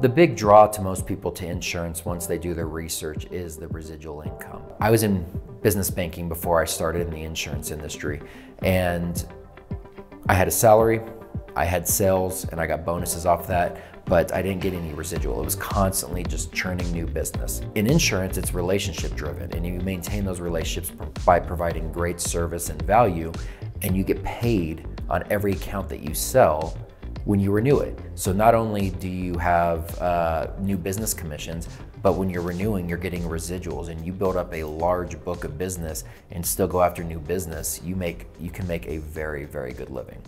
The big draw to most people to insurance once they do their research is the residual income. I was in business banking before I started in the insurance industry, and I had a salary, I had sales, and I got bonuses off that, but I didn't get any residual. It was constantly just churning new business. In insurance, it's relationship driven, and you maintain those relationships by providing great service and value, and you get paid on every account that you sell when you renew it. So not only do you have uh, new business commissions, but when you're renewing, you're getting residuals and you build up a large book of business and still go after new business, you make you can make a very, very good living.